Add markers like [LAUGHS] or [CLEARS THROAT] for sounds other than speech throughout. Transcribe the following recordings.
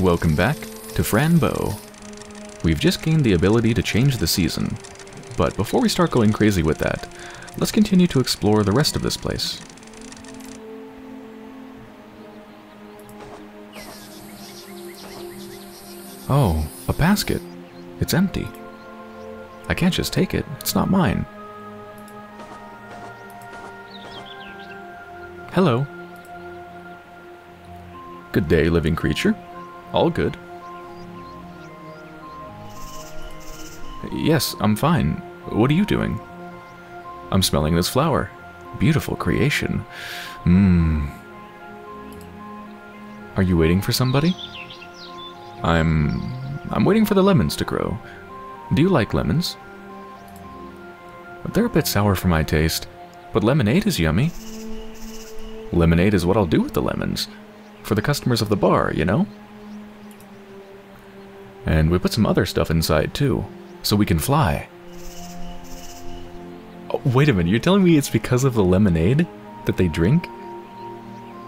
Welcome back to Fran Bow. We've just gained the ability to change the season, but before we start going crazy with that, let's continue to explore the rest of this place. Oh, a basket. It's empty. I can't just take it. It's not mine. Hello. Good day, living creature. All good. Yes, I'm fine. What are you doing? I'm smelling this flower. Beautiful creation. Mmm. Are you waiting for somebody? I'm... I'm waiting for the lemons to grow. Do you like lemons? They're a bit sour for my taste, but lemonade is yummy. Lemonade is what I'll do with the lemons. For the customers of the bar, you know? And we put some other stuff inside, too, so we can fly. Oh, wait a minute, you're telling me it's because of the lemonade that they drink?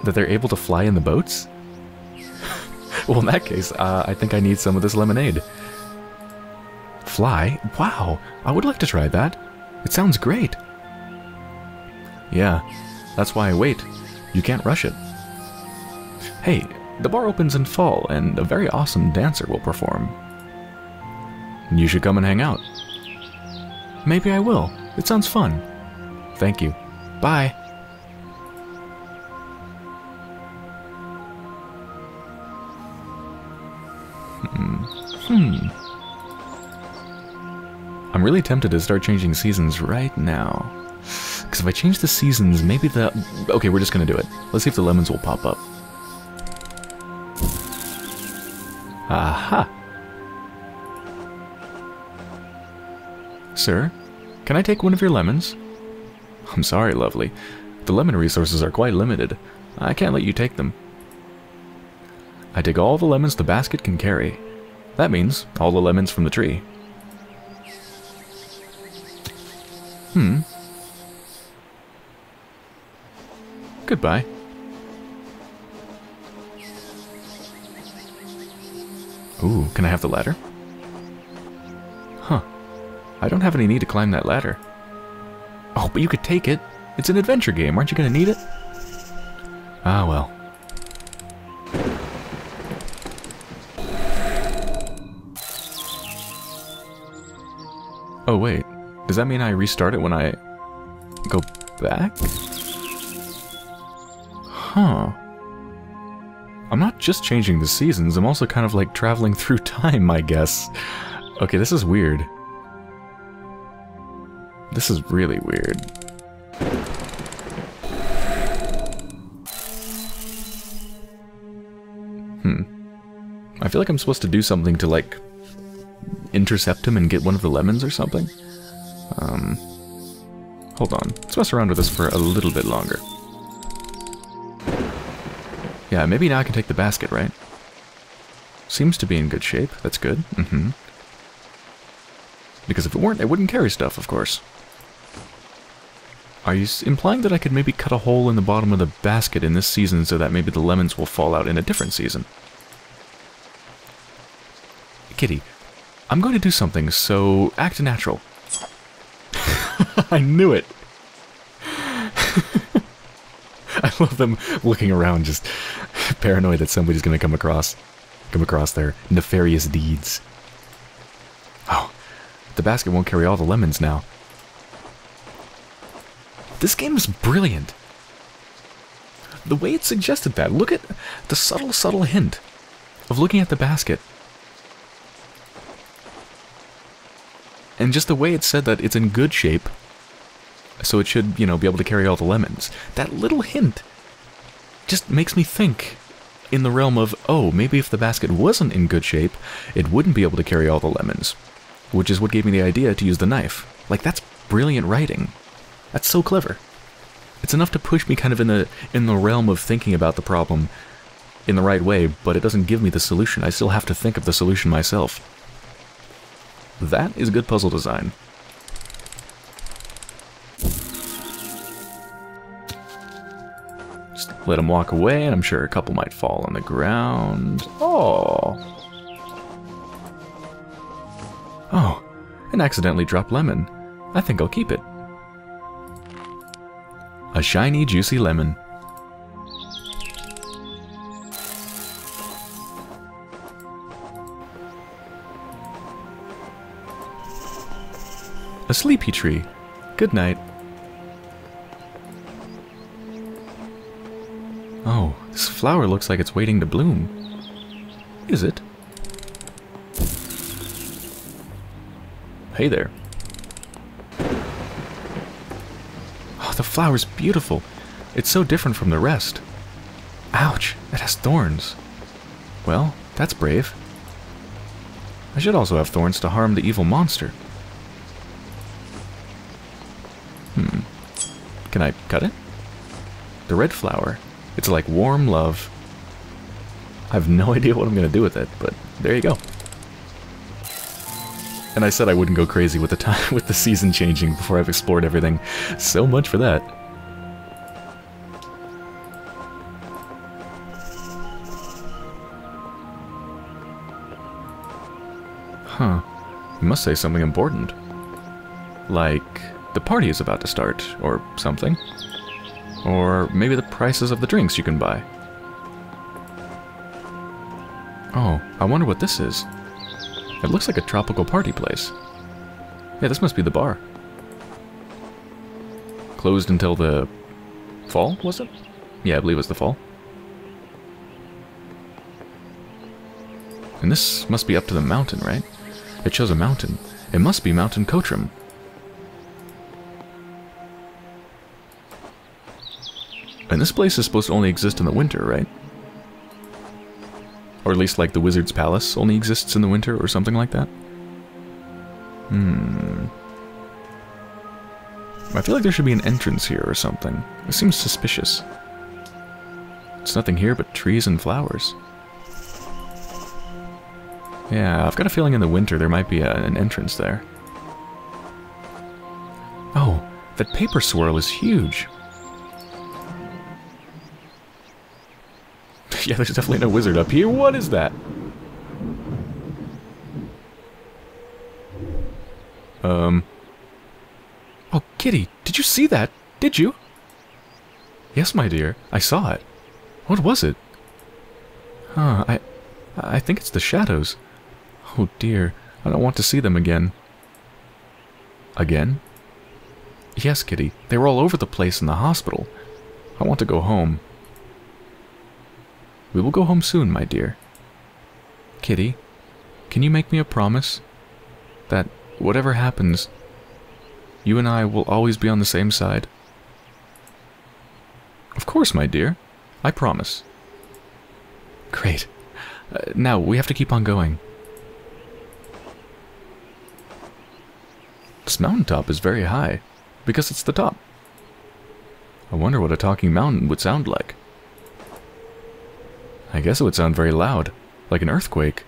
That they're able to fly in the boats? [LAUGHS] well, in that case, uh, I think I need some of this lemonade. Fly? Wow, I would like to try that. It sounds great. Yeah, that's why I wait. You can't rush it. Hey, the bar opens in fall, and a very awesome dancer will perform. You should come and hang out. Maybe I will. It sounds fun. Thank you. Bye. Hmm. Hmm. I'm really tempted to start changing seasons right now. Because if I change the seasons, maybe the... Okay, we're just going to do it. Let's see if the lemons will pop up. Aha! Sir, can I take one of your lemons? I'm sorry, lovely. The lemon resources are quite limited. I can't let you take them. I take all the lemons the basket can carry. That means all the lemons from the tree. Hmm. Goodbye. Ooh, can I have the ladder? Huh. I don't have any need to climb that ladder. Oh, but you could take it. It's an adventure game. Aren't you going to need it? Ah, well. Oh, wait. Does that mean I restart it when I go back? Huh. I'm not just changing the seasons, I'm also kind of like traveling through [LAUGHS] time, I guess. Okay, this is weird. This is really weird. Hmm. I feel like I'm supposed to do something to, like, intercept him and get one of the lemons or something. Um, hold on. Let's mess around with this for a little bit longer. Yeah, maybe now I can take the basket, right? Seems to be in good shape. That's good. Mm-hmm. Because if it weren't, it wouldn't carry stuff, of course. Are you implying that I could maybe cut a hole in the bottom of the basket in this season so that maybe the lemons will fall out in a different season? Kitty, I'm going to do something, so act natural. [LAUGHS] I knew it! [LAUGHS] [LAUGHS] I love them looking around, just paranoid that somebody's gonna come across, come across their nefarious deeds. Oh, the basket won't carry all the lemons now. This game is brilliant. The way it suggested that, look at the subtle, subtle hint of looking at the basket. And just the way it said that it's in good shape, so it should, you know, be able to carry all the lemons. That little hint just makes me think in the realm of, oh, maybe if the basket wasn't in good shape, it wouldn't be able to carry all the lemons. Which is what gave me the idea to use the knife. Like, that's brilliant writing. That's so clever. It's enough to push me kind of in the in the realm of thinking about the problem in the right way, but it doesn't give me the solution. I still have to think of the solution myself. That is good puzzle design. Let them walk away, and I'm sure a couple might fall on the ground. Oh. Oh, an accidentally dropped lemon. I think I'll keep it. A shiny, juicy lemon. A sleepy tree. Good night. Oh, this flower looks like it's waiting to bloom. Is it? Hey there. Oh, the flower's beautiful. It's so different from the rest. Ouch, it has thorns. Well, that's brave. I should also have thorns to harm the evil monster. Hmm. Can I cut it? The red flower. It's like warm love. I have no [LAUGHS] idea what I'm going to do with it, but there you go. And I said I wouldn't go crazy with the time [LAUGHS] with the season changing before I've explored everything. So much for that. Huh. You must say something important. Like, the party is about to start, or something. Or maybe the prices of the drinks you can buy. Oh, I wonder what this is. It looks like a tropical party place. Yeah, this must be the bar. Closed until the fall, was it? Yeah, I believe it was the fall. And this must be up to the mountain, right? It shows a mountain. It must be Mountain Kotrim. And this place is supposed to only exist in the winter, right? Or at least like the Wizard's Palace only exists in the winter or something like that? Hmm. I feel like there should be an entrance here or something. It seems suspicious. It's nothing here but trees and flowers. Yeah, I've got a feeling in the winter there might be a, an entrance there. Oh, that paper swirl is huge. [LAUGHS] yeah, there's definitely no wizard up here. What is that? Um. Oh, Kitty, did you see that? Did you? Yes, my dear, I saw it. What was it? Huh, I... I think it's the shadows. Oh dear, I don't want to see them again. Again? Yes, Kitty, they were all over the place in the hospital. I want to go home. We will go home soon, my dear. Kitty, can you make me a promise? That whatever happens, you and I will always be on the same side? Of course, my dear. I promise. Great. Uh, now, we have to keep on going. This mountaintop is very high, because it's the top. I wonder what a talking mountain would sound like. I guess it would sound very loud, like an earthquake.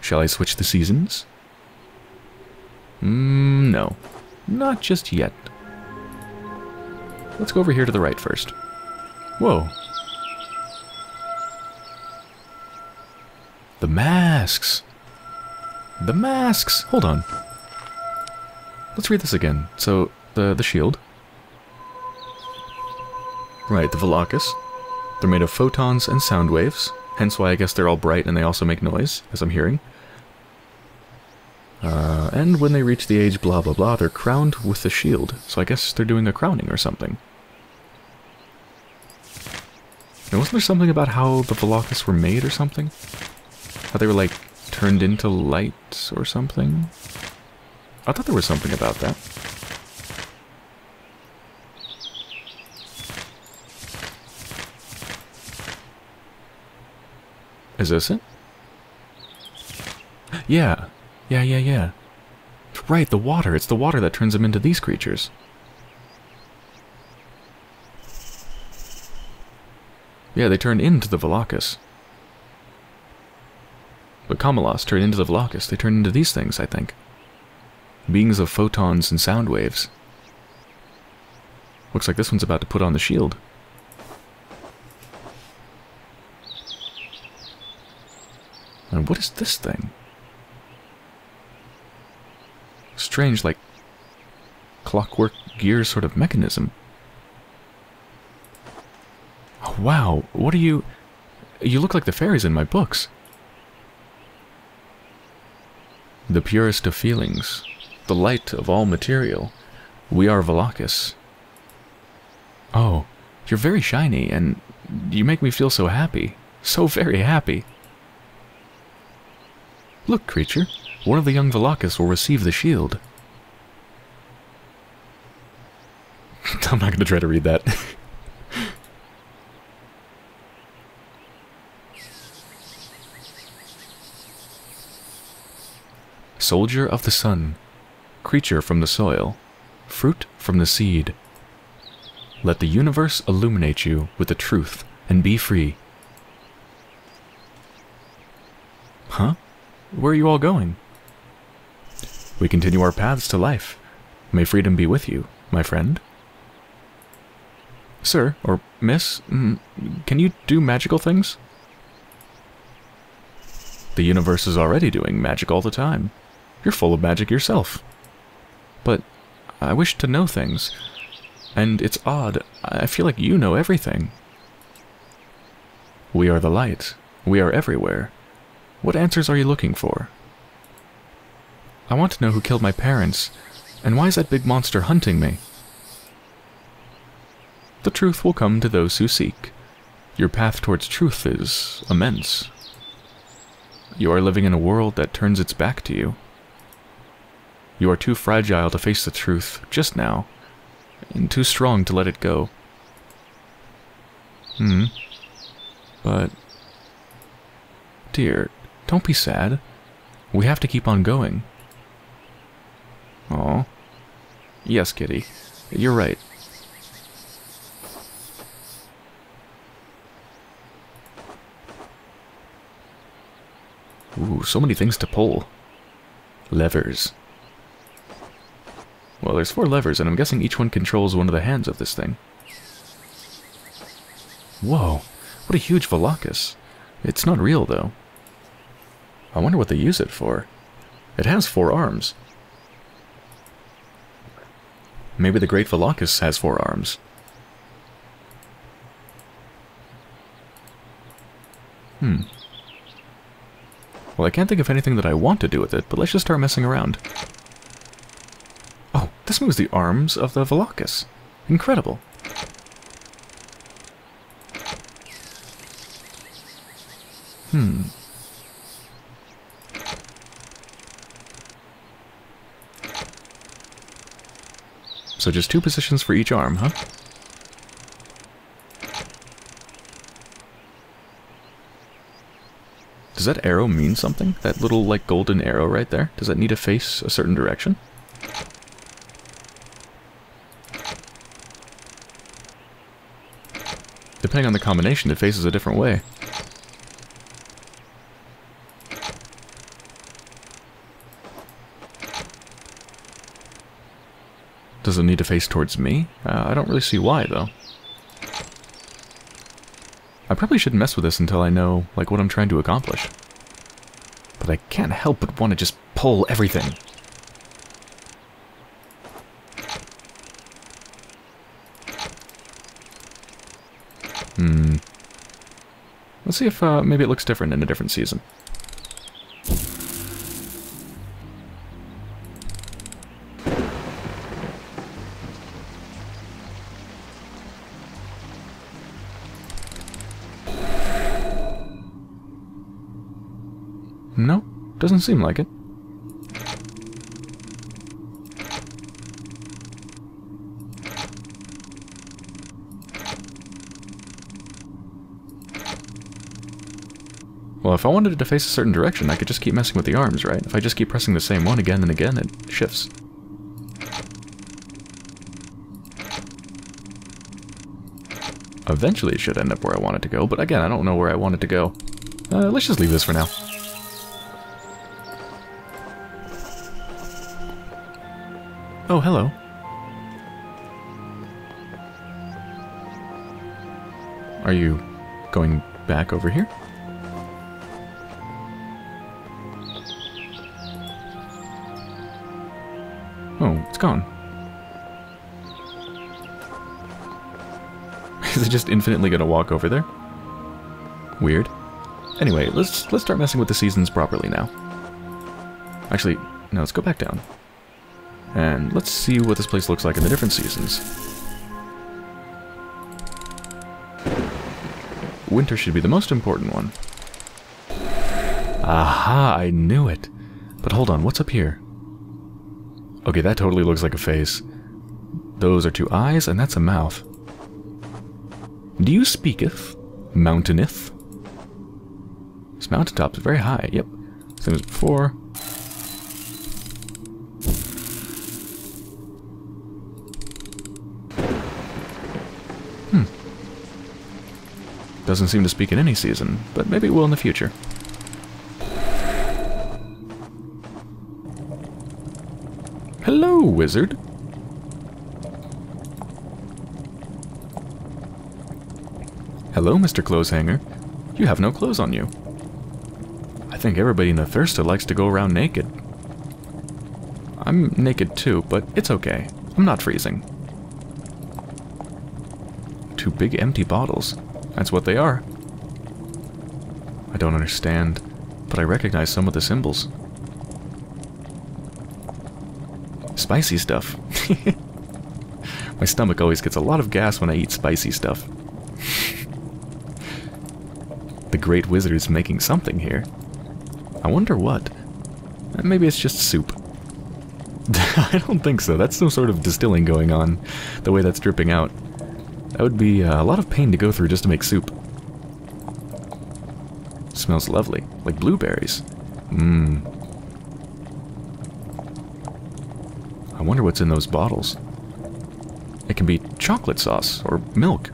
Shall I switch the seasons? Mm, no. Not just yet. Let's go over here to the right first. Whoa. The masks! The masks! Hold on. Let's read this again. So, the, the shield. Right, the Velocus. They're made of photons and sound waves, hence why I guess they're all bright and they also make noise, as I'm hearing. Uh, and when they reach the age blah blah blah, they're crowned with the shield, so I guess they're doing a crowning or something. And wasn't there something about how the Velocus were made or something? How they were like turned into light or something? I thought there was something about that. Is this it? Yeah. Yeah, yeah, yeah. Right, the water. It's the water that turns them into these creatures. Yeah, they turn into the Velocus. But Kamalas turn into the Velocus. They turn into these things, I think. Beings of photons and sound waves. Looks like this one's about to put on the shield. And what is this thing? Strange, like clockwork gear sort of mechanism. Oh, wow, what are you... You look like the fairies in my books. The purest of feelings, the light of all material. We are Velakis. Oh, you're very shiny, and you make me feel so happy. So very happy. Look, creature, one of the young Velakis will receive the shield. [LAUGHS] I'm not going to try to read that. [LAUGHS] Soldier of the sun, creature from the soil, fruit from the seed. Let the universe illuminate you with the truth and be free. Huh? Where are you all going? We continue our paths to life. May freedom be with you, my friend. Sir, or miss, mm, can you do magical things? The universe is already doing magic all the time. You're full of magic yourself. But I wish to know things. And it's odd, I feel like you know everything. We are the light. We are everywhere. What answers are you looking for? I want to know who killed my parents, and why is that big monster hunting me? The truth will come to those who seek. Your path towards truth is immense. You are living in a world that turns its back to you. You are too fragile to face the truth just now, and too strong to let it go. Hmm. But, dear, don't be sad. We have to keep on going. Oh. Yes, Kitty. You're right. Ooh, so many things to pull. Levers. Well, there's four levers, and I'm guessing each one controls one of the hands of this thing. Whoa, what a huge Velakis. It's not real, though. I wonder what they use it for. It has four arms. Maybe the Great Velakis has four arms. Hmm. Well, I can't think of anything that I want to do with it, but let's just start messing around. Oh, this moves the arms of the Velakis. Incredible. Hmm. So just two positions for each arm, huh? Does that arrow mean something? That little, like, golden arrow right there? Does that need to face a certain direction? Depending on the combination, it faces a different way. Does it need to face towards me? Uh, I don't really see why, though. I probably shouldn't mess with this until I know, like, what I'm trying to accomplish. But I can't help but want to just pull everything. Hmm. Let's see if uh, maybe it looks different in a different season. Seem like it. Well, if I wanted it to face a certain direction, I could just keep messing with the arms, right? If I just keep pressing the same one again and again, it shifts. Eventually it should end up where I want it to go, but again, I don't know where I want it to go. Uh, let's just leave this for now. Oh, hello. Are you going back over here? Oh, it's gone. [LAUGHS] Is it just infinitely gonna walk over there? Weird. Anyway, let's let's start messing with the seasons properly now. Actually, no, let's go back down. And let's see what this place looks like in the different seasons. Winter should be the most important one. Aha, I knew it. But hold on, what's up here? Okay, that totally looks like a face. Those are two eyes, and that's a mouth. Do you speaketh? Mountaineth? This mountaintop is very high, yep. Same as before. Doesn't seem to speak in any season, but maybe it will in the future. Hello, wizard. Hello, Mr. Clotheshanger. You have no clothes on you. I think everybody in the Thirsta likes to go around naked. I'm naked too, but it's okay. I'm not freezing. Two big empty bottles. That's what they are. I don't understand, but I recognize some of the symbols. Spicy stuff. [LAUGHS] My stomach always gets a lot of gas when I eat spicy stuff. [LAUGHS] the Great Wizard is making something here. I wonder what. Uh, maybe it's just soup. [LAUGHS] I don't think so. That's some sort of distilling going on, the way that's dripping out. That would be uh, a lot of pain to go through just to make soup. Smells lovely, like blueberries. Mmm. I wonder what's in those bottles. It can be chocolate sauce or milk.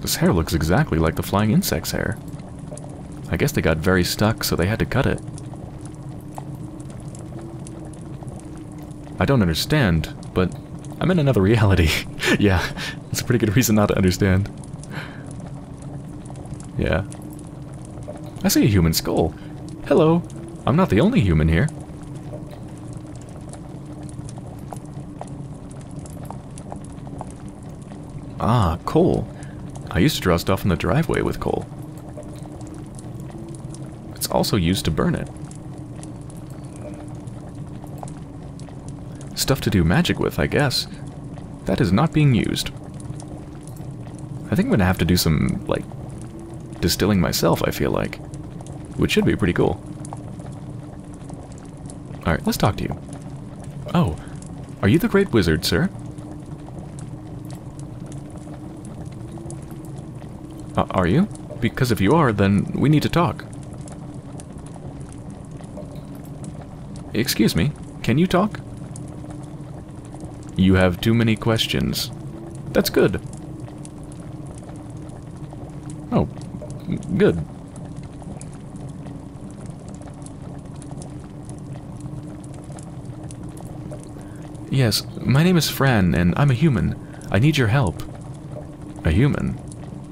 This hair looks exactly like the flying insect's hair. I guess they got very stuck, so they had to cut it. I don't understand, but I'm in another reality. [LAUGHS] yeah, it's a pretty good reason not to understand. Yeah. I see a human skull. Hello. I'm not the only human here. Ah, coal. I used to draw stuff in the driveway with coal. It's also used to burn it. Stuff to do magic with, I guess. That is not being used. I think I'm gonna have to do some, like, distilling myself, I feel like. Which should be pretty cool. Alright, let's talk to you. Oh, are you the Great Wizard, sir? Uh, are you? Because if you are, then we need to talk. Excuse me, can you talk? You have too many questions. That's good. Oh, good. Yes, my name is Fran, and I'm a human. I need your help. A human?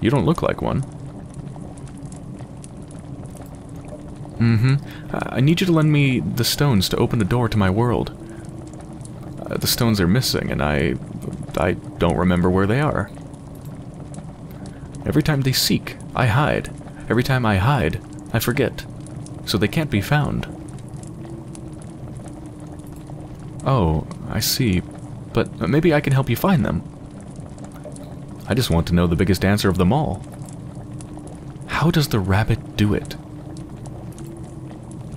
You don't look like one. Mm-hmm. I need you to lend me the stones to open the door to my world. The stones are missing, and I... I don't remember where they are. Every time they seek, I hide. Every time I hide, I forget. So they can't be found. Oh, I see. But maybe I can help you find them. I just want to know the biggest answer of them all. How does the rabbit do it?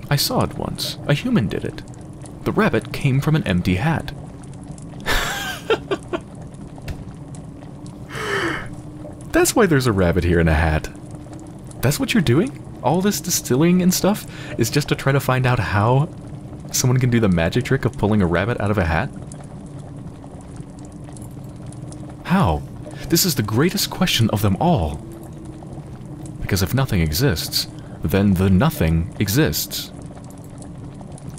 I saw it once. A human did it. The rabbit came from an empty hat. That's why there's a rabbit here in a hat. That's what you're doing? All this distilling and stuff is just to try to find out how someone can do the magic trick of pulling a rabbit out of a hat? How? This is the greatest question of them all. Because if nothing exists, then the nothing exists.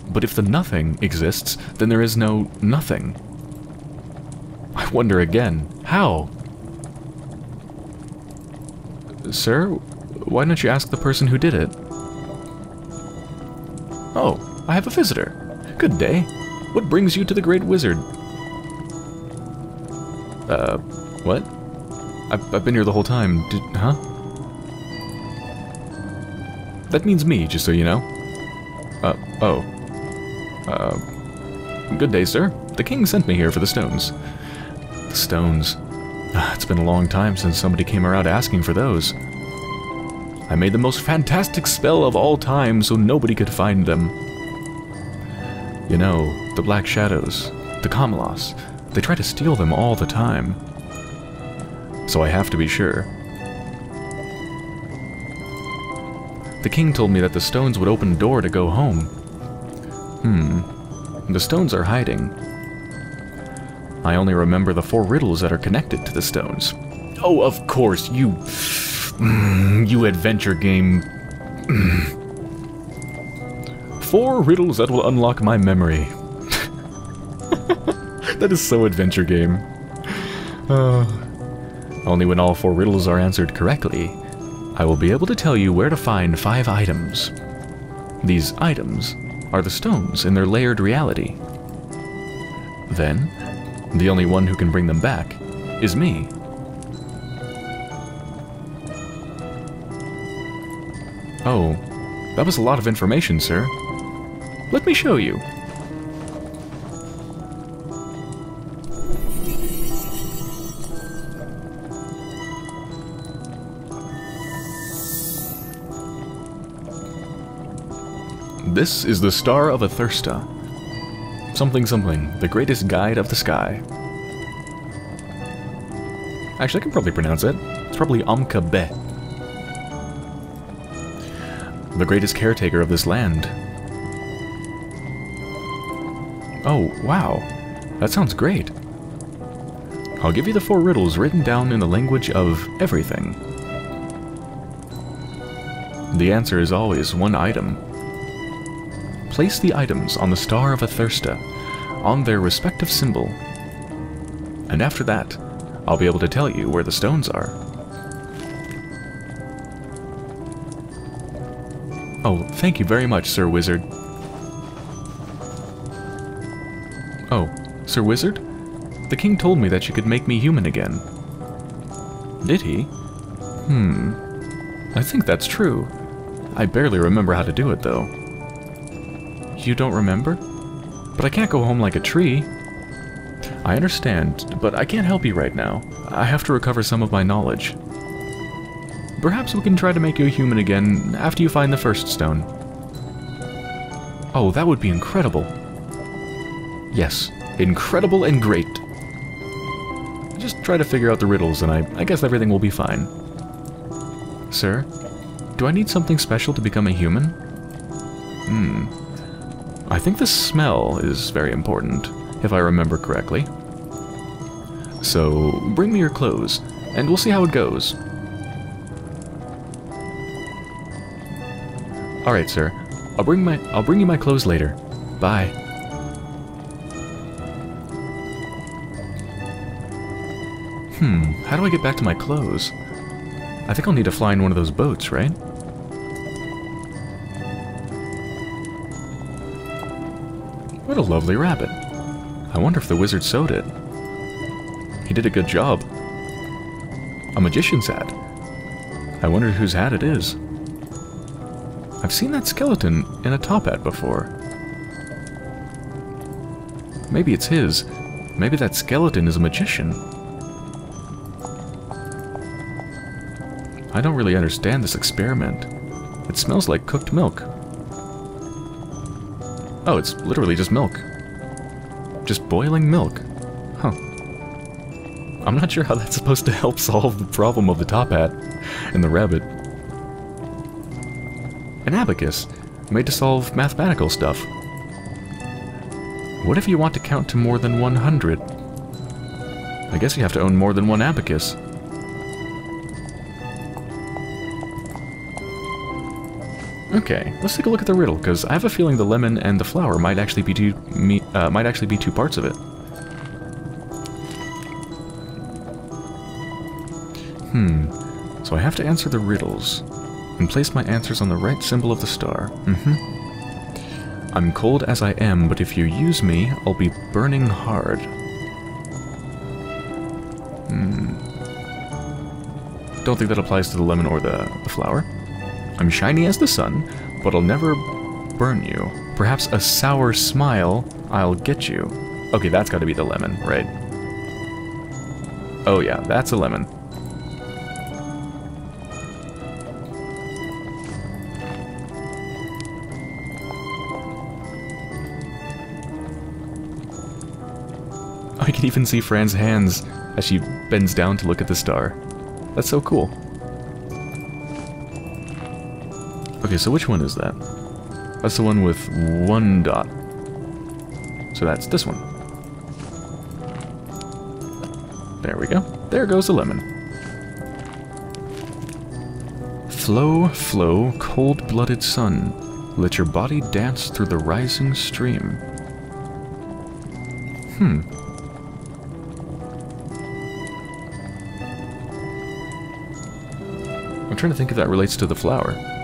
But if the nothing exists, then there is no nothing. I wonder again, how? Sir, why don't you ask the person who did it? Oh, I have a visitor. Good day. What brings you to the Great Wizard? Uh, what? I've, I've been here the whole time. Did, huh? That means me, just so you know. Uh, oh. Uh, good day, sir. The king sent me here for the stones. The stones. Ah, it's been a long time since somebody came around asking for those. I made the most fantastic spell of all time so nobody could find them. You know, the Black Shadows, the Kamalas, they try to steal them all the time. So I have to be sure. The king told me that the stones would open a door to go home. Hmm. The stones are hiding. I only remember the four riddles that are connected to the stones. Oh, of course, you... You adventure game... [CLEARS THROAT] Four riddles that will unlock my memory. [LAUGHS] that is so adventure game. Uh, [SIGHS] only when all four riddles are answered correctly, I will be able to tell you where to find five items. These items are the stones in their layered reality. Then, the only one who can bring them back is me. Oh, that was a lot of information, sir. Let me show you. This is the Star of Ithersta. Something something, the greatest guide of the sky. Actually, I can probably pronounce it. It's probably Amka Be. The greatest caretaker of this land. Oh, wow. That sounds great. I'll give you the four riddles written down in the language of everything. The answer is always one item. Place the items on the Star of Ithersta, on their respective symbol. And after that, I'll be able to tell you where the stones are. Oh, thank you very much, Sir Wizard. Oh, Sir Wizard? The king told me that you could make me human again. Did he? Hmm. I think that's true. I barely remember how to do it, though. You don't remember? But I can't go home like a tree. I understand, but I can't help you right now. I have to recover some of my knowledge. Perhaps we can try to make you a human again after you find the first stone. Oh, that would be incredible. Yes, incredible and great. Just try to figure out the riddles and I, I guess everything will be fine. Sir, do I need something special to become a human? Hmm. I think the smell is very important, if I remember correctly. So, bring me your clothes, and we'll see how it goes. Alright, sir. I'll bring my I'll bring you my clothes later. Bye. Hmm, how do I get back to my clothes? I think I'll need to fly in one of those boats, right? What a lovely rabbit. I wonder if the wizard sewed it. He did a good job. A magician's hat. I wonder whose hat it is. I've seen that skeleton in a top hat before. Maybe it's his. Maybe that skeleton is a magician. I don't really understand this experiment. It smells like cooked milk. Oh, it's literally just milk. Just boiling milk. Huh. I'm not sure how that's supposed to help solve the problem of the top hat and the rabbit. An abacus, made to solve mathematical stuff. What if you want to count to more than 100? I guess you have to own more than one abacus. Okay, let's take a look at the riddle, because I have a feeling the lemon and the flower might actually be two uh, might actually be two parts of it. Hmm. So I have to answer the riddles and place my answers on the right symbol of the star. Mm-hmm. I'm cold as I am, but if you use me, I'll be burning hard. Hmm. Don't think that applies to the lemon or the, the flower. I'm shiny as the sun, but I'll never burn you. Perhaps a sour smile, I'll get you. Okay, that's got to be the lemon, right? Oh yeah, that's a lemon. I can even see Fran's hands as she bends down to look at the star. That's so cool. Okay, so which one is that? That's the one with one dot. So that's this one. There we go. There goes the lemon. Flow, flow, cold-blooded sun. Let your body dance through the rising stream. Hmm. I'm trying to think if that relates to the flower.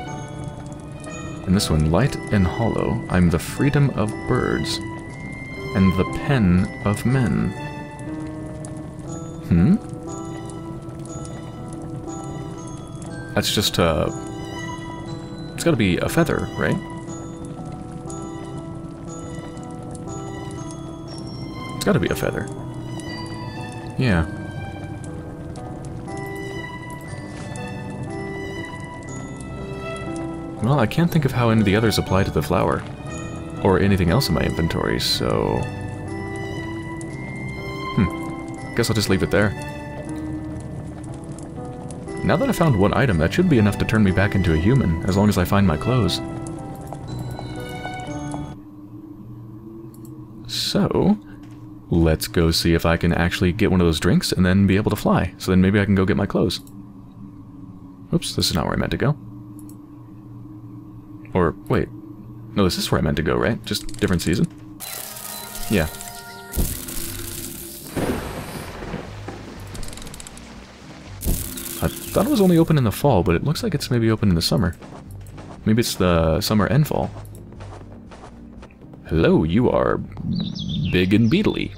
And this one, light and hollow, I'm the freedom of birds, and the pen of men. Hmm? That's just, uh... It's gotta be a feather, right? It's gotta be a feather. Yeah. Well, I can't think of how any of the others apply to the flower. Or anything else in my inventory, so... Hmm. Guess I'll just leave it there. Now that I found one item, that should be enough to turn me back into a human, as long as I find my clothes. So, let's go see if I can actually get one of those drinks and then be able to fly. So then maybe I can go get my clothes. Oops, this is not where I meant to go. Wait. No, this is where I meant to go, right? Just different season? Yeah. I thought it was only open in the fall, but it looks like it's maybe open in the summer. Maybe it's the summer and fall. Hello, you are big and beetly.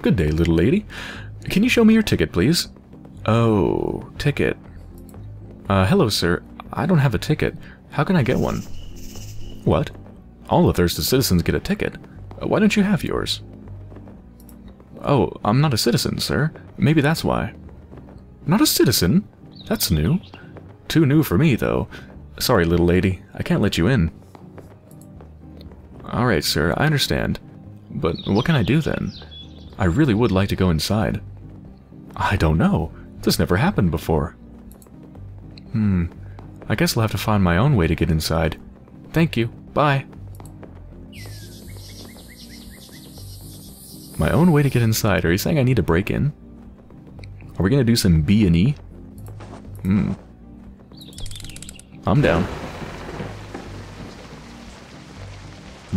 Good day, little lady. Can you show me your ticket, please? Oh, ticket. Uh, hello, sir. I don't have a ticket. How can I get one? What? All the Thurston citizens get a ticket. Why don't you have yours? Oh, I'm not a citizen, sir. Maybe that's why. Not a citizen? That's new. Too new for me, though. Sorry, little lady. I can't let you in. Alright, sir. I understand. But what can I do, then? I really would like to go inside. I don't know. This never happened before. Hmm. I guess I'll have to find my own way to get inside. Thank you. Bye. My own way to get inside. Are you saying I need to break in? Are we to do some B&E? Hmm. I'm down.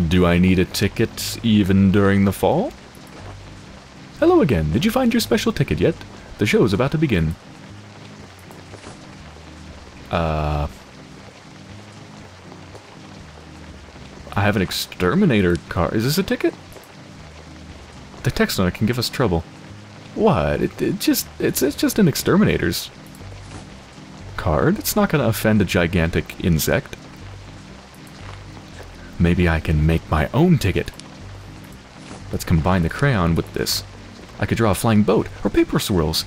Do I need a ticket even during the fall? Hello again. Did you find your special ticket yet? The show is about to begin. Uh... I have an exterminator car. Is this a ticket? The text on it can give us trouble. What? It, it just it's it's just an exterminator's card. It's not going to offend a gigantic insect. Maybe I can make my own ticket. Let's combine the crayon with this. I could draw a flying boat or paper swirls.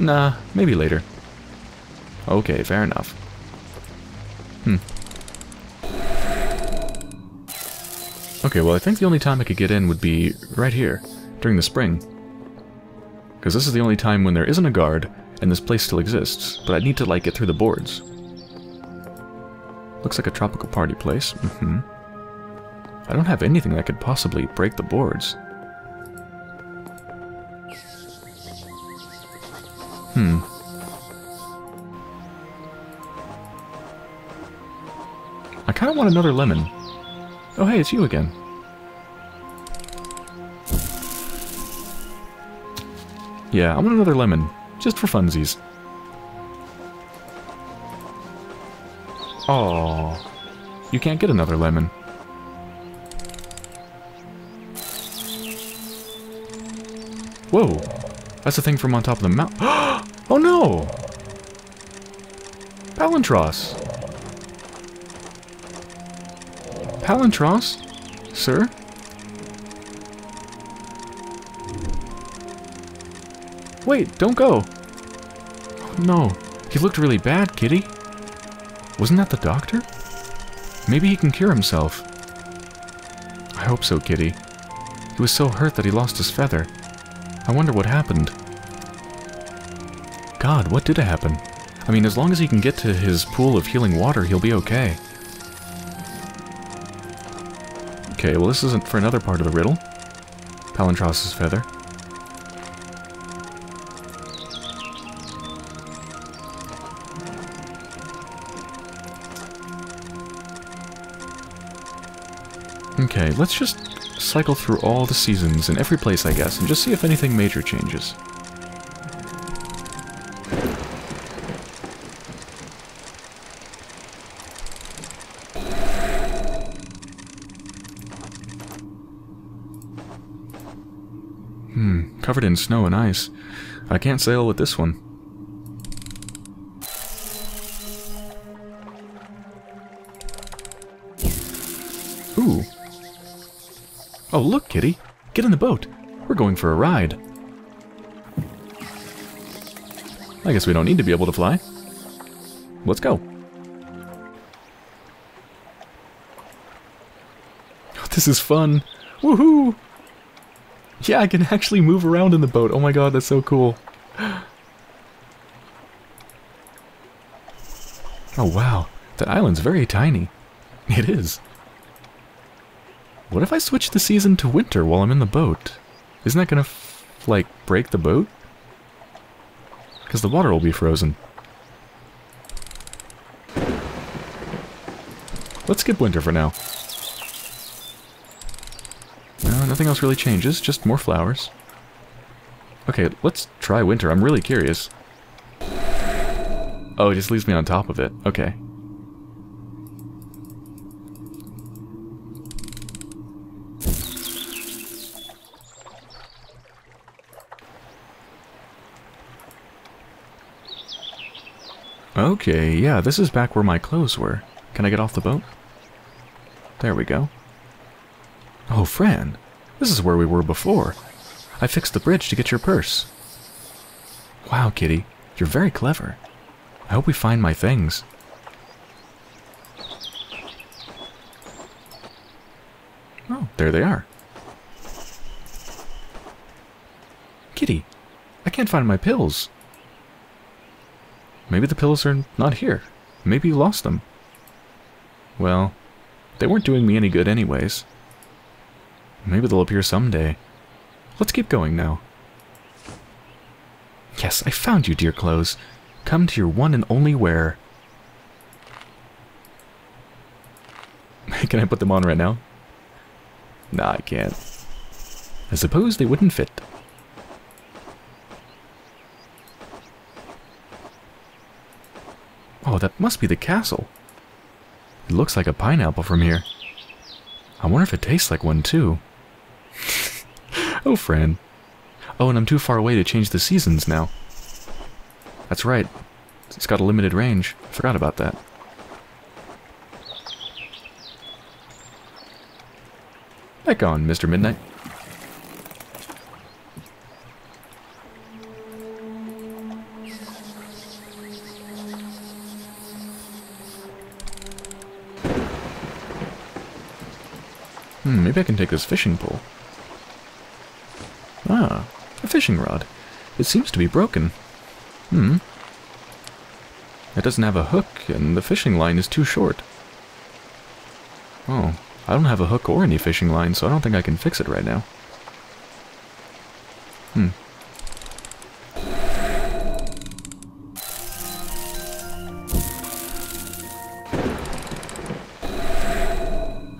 Nah, maybe later. Okay, fair enough. Hmm. Okay, well I think the only time I could get in would be right here, during the spring. Because this is the only time when there isn't a guard, and this place still exists, but I'd need to, like, get through the boards. Looks like a tropical party place. Mm-hmm. I don't have anything that could possibly break the boards. Hmm. Kind of want another lemon. Oh hey, it's you again. Yeah, I want another lemon. Just for funsies. Oh, you can't get another lemon. Whoa, that's the thing from on top of the mountain. [GASPS] oh no! Palantros! Palantros? Sir? Wait, don't go! Oh, no, he looked really bad, kitty. Wasn't that the doctor? Maybe he can cure himself. I hope so, kitty. He was so hurt that he lost his feather. I wonder what happened. God, what did happen? I mean, as long as he can get to his pool of healing water, he'll be okay. Okay, well this isn't for another part of the riddle. Palantros's feather. Okay, let's just cycle through all the seasons in every place, I guess, and just see if anything major changes. Covered in snow and ice. I can't sail with this one. Ooh. Oh, look, Kitty. Get in the boat. We're going for a ride. I guess we don't need to be able to fly. Let's go. [LAUGHS] This is fun. Woohoo! Yeah, I can actually move around in the boat. Oh my god, that's so cool. Oh wow, that island's very tiny. It is. What if I switch the season to winter while I'm in the boat? Isn't that gonna, like, break the boat? Because the water will be frozen. Let's skip winter for now. No, nothing else really changes, just more flowers. Okay, let's try winter. I'm really curious. Oh, it just leaves me on top of it. Okay. Okay, yeah, this is back where my clothes were. Can I get off the boat? There we go. Oh, Fran, this is where we were before. I fixed the bridge to get your purse. Wow, Kitty, you're very clever. I hope we find my things. Oh, there they are. Kitty, I can't find my pills. Maybe the pills are not here. Maybe you lost them. Well, they weren't doing me any good anyways. Maybe they'll appear someday. Let's keep going now. Yes, I found you, dear clothes. Come to your one and only wear. [LAUGHS] Can I put them on right now? Nah, I can't. I suppose they wouldn't fit. Oh, that must be the castle. It looks like a pineapple from here. I wonder if it tastes like one, too. Oh, Fran. Oh, and I'm too far away to change the seasons now. That's right. It's got a limited range. I forgot about that. Back on, Mr. Midnight. Hmm, maybe I can take this fishing pole. Ah, a fishing rod. It seems to be broken. Hmm. It doesn't have a hook, and the fishing line is too short. Oh, I don't have a hook or any fishing line, so I don't think I can fix it right now. Hmm.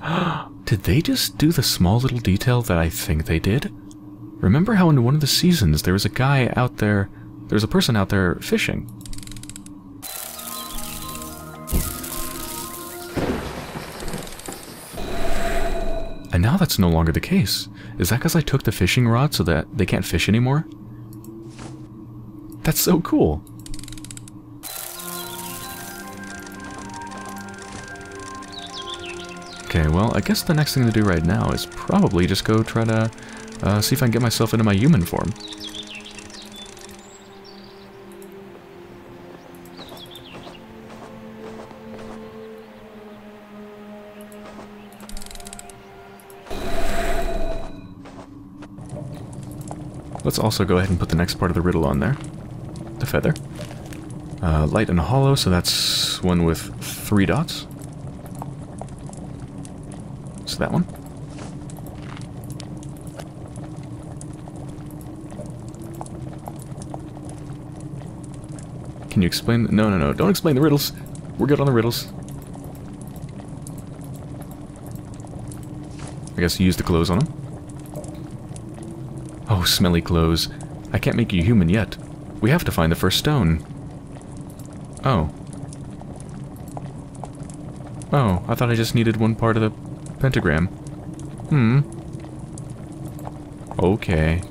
[GASPS] Did they just do the small little detail that I think they did? Remember how in one of the seasons there was a guy out there there was a person out there fishing. And now that's no longer the case. Is that because I took the fishing rod so that they can't fish anymore? That's so cool. Okay, well, I guess the next thing to do right now is probably just go try to uh, see if I can get myself into my human form. Let's also go ahead and put the next part of the riddle on there. The feather. Uh, light and hollow, so that's one with three dots. So that one. Can you explain? No, no, no. Don't explain the riddles. We're good on the riddles. I guess use the clothes on them. Oh, smelly clothes. I can't make you human yet. We have to find the first stone. Oh. Oh, I thought I just needed one part of the pentagram. Hmm. Okay.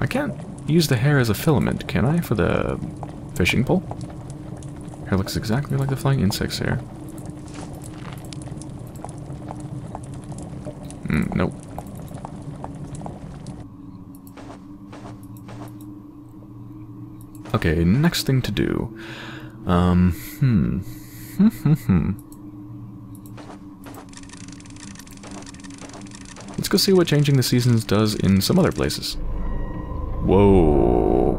I can't use the hair as a filament, can I, for the fishing pole? Hair looks exactly like the flying insect's hair. Mm, nope. Okay, next thing to do. Um, hmm. Hmm. [LAUGHS] Let's go see what changing the seasons does in some other places. Whoa.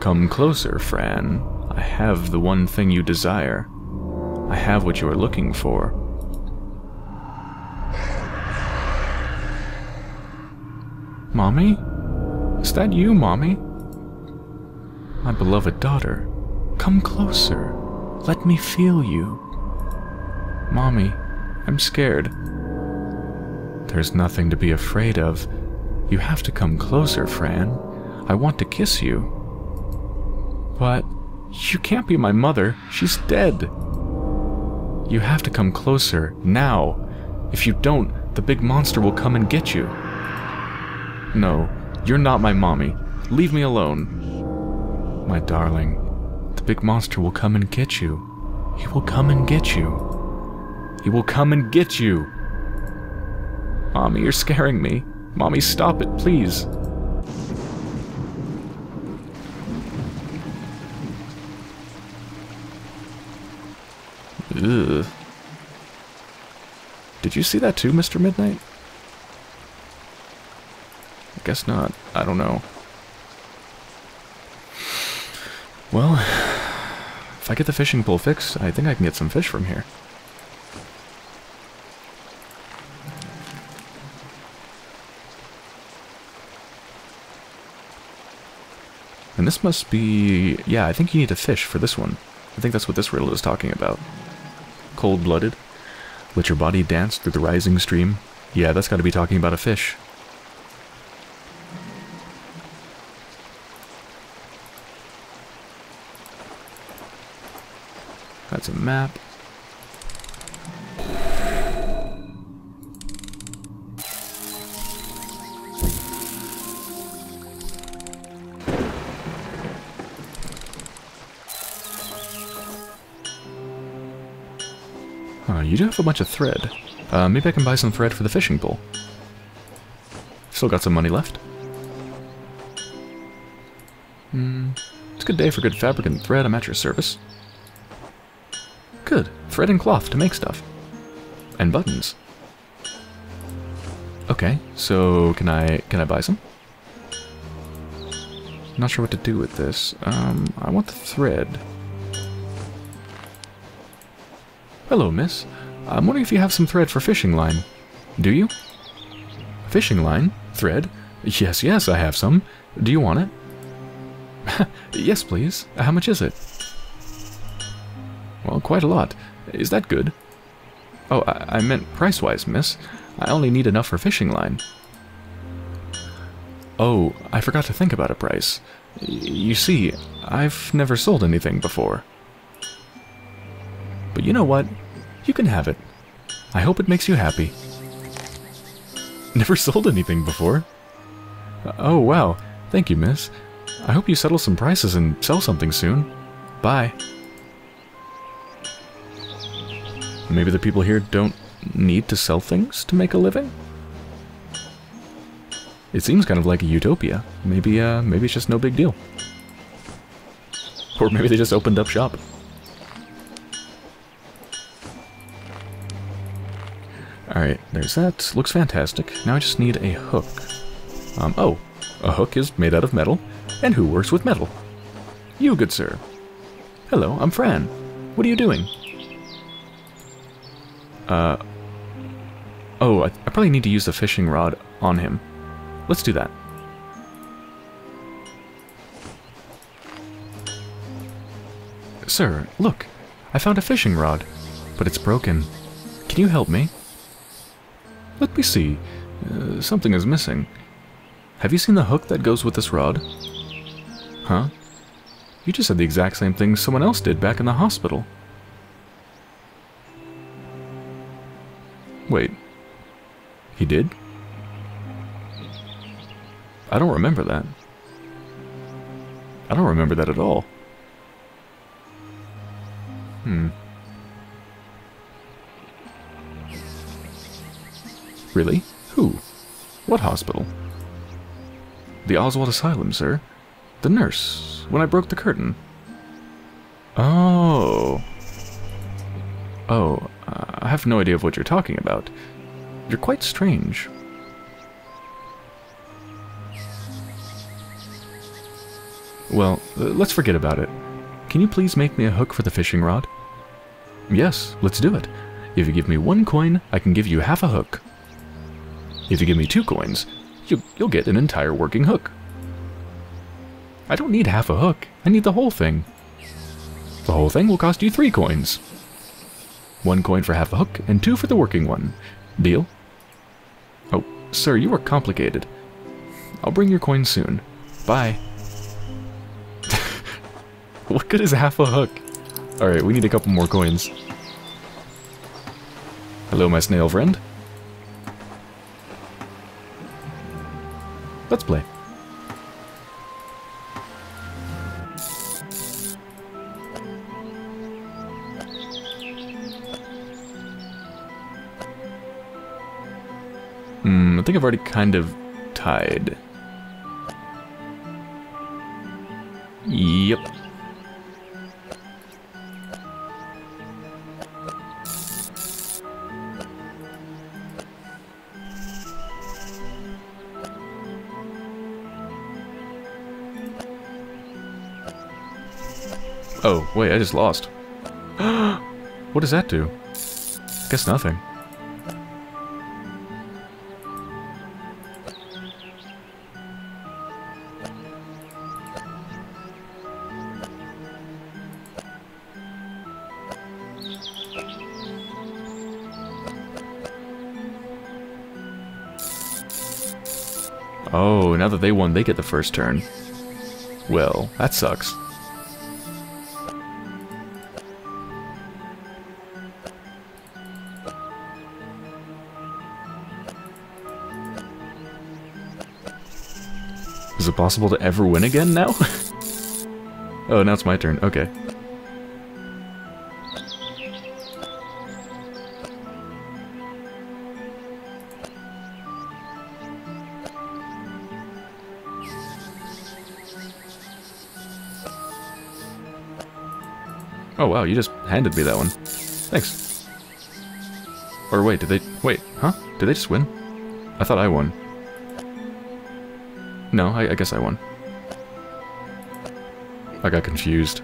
Come closer, Fran. I have the one thing you desire. I have what you are looking for. Mommy? Is that you, Mommy? My beloved daughter, come closer. Let me feel you. Mommy, I'm scared. There's nothing to be afraid of. You have to come closer, Fran. I want to kiss you. But you can't be my mother. She's dead. You have to come closer, now. If you don't, the big monster will come and get you. No, you're not my mommy. Leave me alone. My darling, the big monster will come and get you. He will come and get you. He will come and get you. Mommy, you're scaring me. Mommy, stop it, please. Ugh. Did you see that too, Mr. Midnight? I guess not. I don't know. Well, if I get the fishing pole fixed, I think I can get some fish from here. And this must be... Yeah, I think you need a fish for this one. I think that's what this riddle is talking about. Cold-blooded. Let your body dance through the rising stream. Yeah, that's got to be talking about a fish. That's a map. You do have a bunch of thread. Uh, maybe I can buy some thread for the fishing pole. Still got some money left. Hmm, it's a good day for good fabric and thread. I'm at your service. Good. Thread and cloth to make stuff. And buttons. Okay, so can I can I buy some? Not sure what to do with this. Um, I want the thread. Hello, miss. I'm wondering if you have some thread for fishing line. Do you? Fishing line? Thread? Yes, yes, I have some. Do you want it? [LAUGHS] yes, please. How much is it? Well, quite a lot. Is that good? Oh, I, I meant price-wise, miss. I only need enough for fishing line. Oh, I forgot to think about a price. You see, I've never sold anything before. But you know what? You can have it. I hope it makes you happy. Never [LAUGHS] sold anything before. Oh, wow. Thank you, miss. I hope you settle some prices and sell something soon. Bye. Maybe the people here don't need to sell things to make a living? It seems kind of like a utopia. Maybe, uh, maybe it's just no big deal. Or maybe they just opened up shop. Alright, there's that. Looks fantastic. Now I just need a hook. Um, oh, a hook is made out of metal. And who works with metal? You, good sir. Hello, I'm Fran. What are you doing? Uh... Oh, I, I probably need to use the fishing rod on him. Let's do that. Sir, look. I found a fishing rod, but it's broken. Can you help me? Let me see. Uh, something is missing. Have you seen the hook that goes with this rod? Huh? You just said the exact same thing someone else did back in the hospital. Wait. He did? I don't remember that. I don't remember that at all. Hmm. Really? Who? What hospital? The Oswald Asylum, sir. The nurse, when I broke the curtain. Oh. Oh, I have no idea of what you're talking about. You're quite strange. Well, uh, let's forget about it. Can you please make me a hook for the fishing rod? Yes, let's do it. If you give me one coin, I can give you half a hook. If you give me two coins, you, you'll get an entire working hook. I don't need half a hook, I need the whole thing. The whole thing will cost you three coins. One coin for half a hook, and two for the working one. Deal? Oh, sir, you are complicated. I'll bring your coins soon. Bye. [LAUGHS] what good is half a hook? Alright, we need a couple more coins. Hello, my snail friend. Let's play. Hmm, I think I've already kind of tied. Oh, wait, I just lost. [GASPS] what does that do? Guess nothing. Oh, now that they won, they get the first turn. Well, that sucks. Is it possible to ever win again now? [LAUGHS] oh, now it's my turn. Okay. Oh wow, you just handed me that one. Thanks. Or wait, did they... Wait, huh? Did they just win? I thought I won. No, I, I guess I won. I got confused.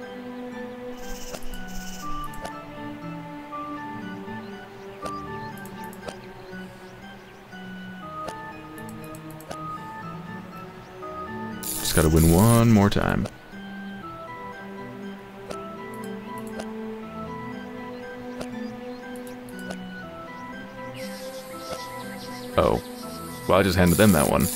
Just gotta win one more time. Oh. Well, I just handed them that one.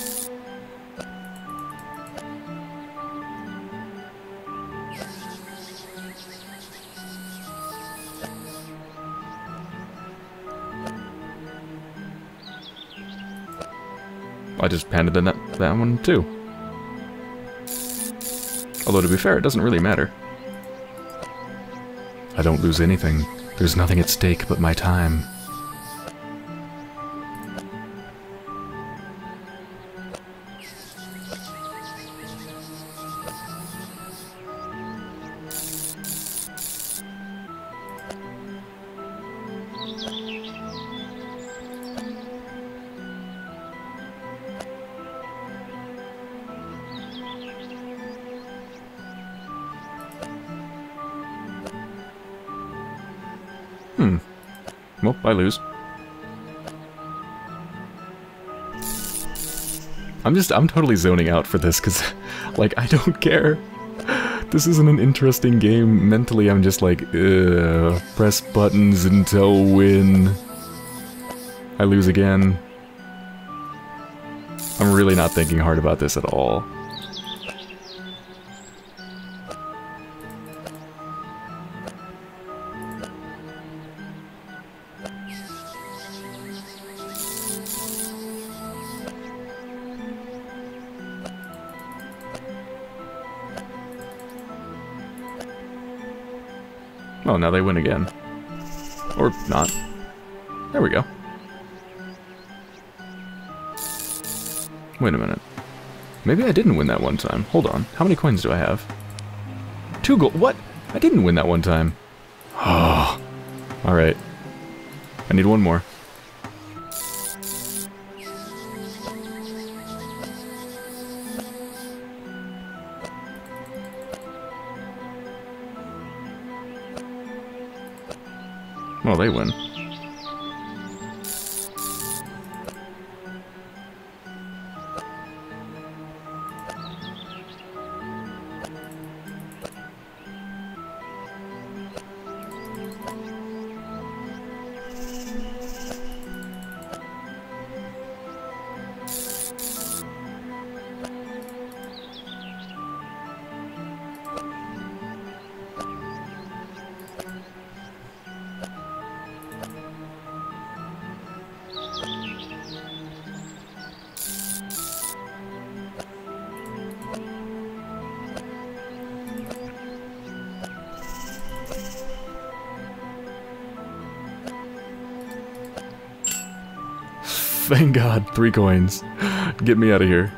Handed in that, that one too. Although to be fair, it doesn't really matter. I don't lose anything. There's nothing at stake but my time. Lose. I'm just, I'm totally zoning out for this, because, [LAUGHS] like, I don't care. This isn't an interesting game. Mentally, I'm just like, press buttons until win. I lose again. I'm really not thinking hard about this at all. Oh, now they win again. Or not. There we go. Wait a minute. Maybe I didn't win that one time. Hold on. How many coins do I have? Two gold. What? I didn't win that one time. [SIGHS] Oh. Alright. I need one more. Well, they win. Thank God, three coins. Get me out of here.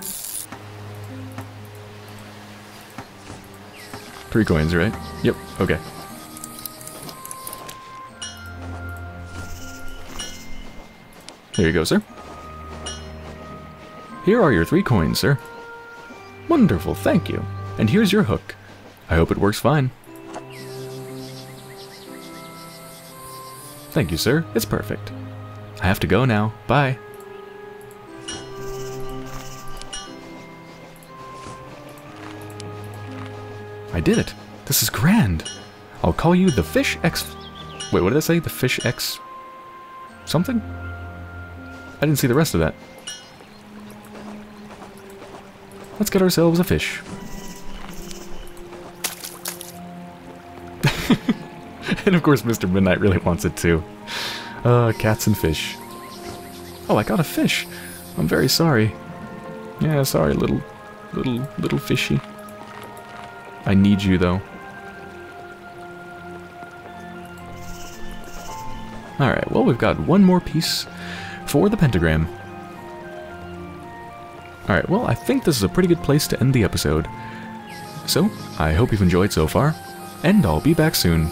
Three coins, right? Yep, okay. Here you go, sir. Here are your three coins, sir. Wonderful, thank you. And here's your hook. I hope it works fine. Thank you, sir. It's perfect. I have to go now. Bye. I did it. This is grand. I'll call you the Fish X... Wait, what did I say? The Fish X... Something? I didn't see the rest of that. Let's get ourselves a fish. [LAUGHS] and of course Mr. Midnight really wants it too. Uh, cats and fish. Oh, I got a fish. I'm very sorry. Yeah, sorry, little, little, little fishy. I need you, though. Alright, well, we've got one more piece for the pentagram. Alright, well, I think this is a pretty good place to end the episode. So, I hope you've enjoyed so far, and I'll be back soon.